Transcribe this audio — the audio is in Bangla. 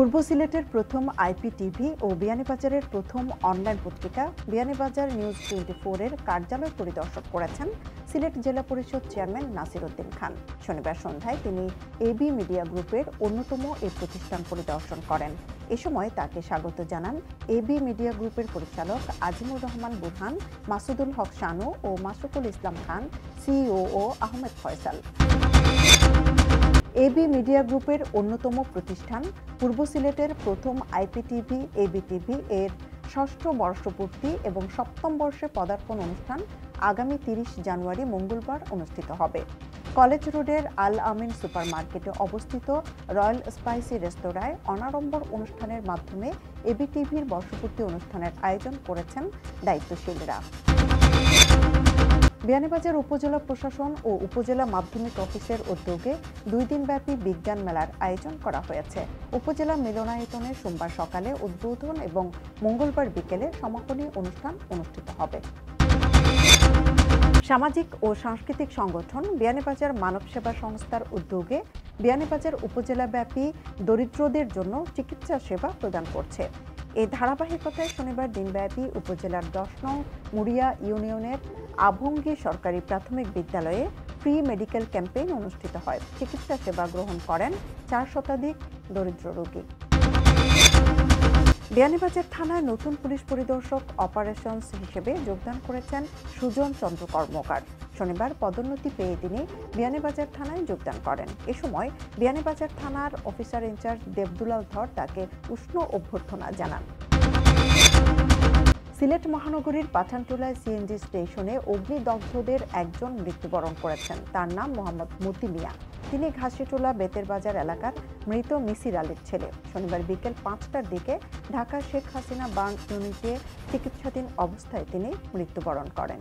পূর্ব সিলেটের প্রথম আইপি টিভি ও বিয়ানীবাজারের প্রথম অনলাইন পত্রিকা বিয়ানীবাজার নিউজ টোয়েন্টি ফোরের কার্যালয় পরিদর্শন করেছেন সিলেট জেলা পরিষদ চেয়ারম্যান নাসির উদ্দিন খান। শনিবার সন্ধ্যায় তিনি এবি মিডিয়া গ্রুপের অন্যতম এই প্রতিষ্ঠান পরিদর্শন করেন। এ সময় তাকে স্বাগত জানান এবি মিডিয়া গ্রুপের পরিচালক আজিমুর রহমান বুরহান, মাসুদুল হক শানু ও Masukul Islam Khan, CEO Ahmed Faisal. AB media গ্রুপের অন্যতম প্রতিষ্ঠান, পূর্ব সিলেটের প্রথম আইপিটিভি এবিটিভি এর ষষ্ঠ বর্ষপূর্তি এবং সপ্তম বর্ষে পদার্পণ অনুষ্ঠান আগামী তিরিশ জানুয়ারি মঙ্গলবার অনুষ্ঠিত হবে। কলেজ রোডের আল আমিন সুপার মার্কেটে অবস্থিত রয়্যাল স্পাইসি রেস্তোরাঁয় অনাড়ম্বর অনুষ্ঠানের মাধ্যমে এবিটিভির বর্ষপূর্তি অনুষ্ঠানের আয়োজন করেছেন দায়িত্বশীলরা। বিয়ানীবাজার উপজেলা প্রশাসন ও উপজেলা মাধ্যমিক অফিসের উদ্যোগে দুই দিনব্যাপী বিজ্ঞান মেলার আয়োজন করা হয়েছে। উপজেলা মিলনায়তনে সোমবার সকালে উদ্বোধন এবং মঙ্গলবার বিকেলে সমাপনী অনুষ্ঠান অনুষ্ঠিত হবে। সামাজিক ও সাংস্কৃতিক সংগঠন বিয়ানীবাজার মানব সেবা সংস্থার উদ্যোগে বিয়ানীবাজার উপজেলাব্যাপী দরিদ্রদের জন্য চিকিৎসা সেবা প্রদান করছে। এই ধারাবাহিকতায় শনিবার দিনব্যাপী উপজেলার দশ নং মুড়িয়া ইউনিয়নের আভঙ্গী সরকারি প্রাথমিক বিদ্যালয়ে ফ্রি মেডিকেল ক্যাম্পেইন অনুষ্ঠিত হয়। চিকিৎসা সেবা গ্রহণ করেন চার শতাধিক দরিদ্র রোগী। বিয়ানীবাজার থানায় নতুন পুলিশ পরিদর্শক অপারেশনস হিসেবে যোগদান করেছেন সুজন চন্দ্র কর্মকার। শনিবার পদোন্নতি পেয়ে তিনি বিয়ানীবাজার থানায় যোগদান করেন। এ সময় বিয়ানীবাজার থানার অফিসার ইনচার্জ দেবদুলাল ধর তাকে উষ্ণ অভ্যর্থনা জানান। সিলেট মহানগরীর পাঠানটোলায় সিএনজি স্টেশনে অগ্নিদগ্ধদের একজন মৃত্যুবরণ করেছেন। তার নাম মোহাম্মদ মতি মিয়া। তিনি ঘাসিটোলা বেতের বাজার এলাকার মৃত মিসির আলীর ছেলে। শনিবার বিকেল পাঁচটার দিকে ঢাকা শেখ হাসিনা বার্ন ইউনিটে চিকিৎসাধীন অবস্থায় তিনি মৃত্যুবরণ করেন।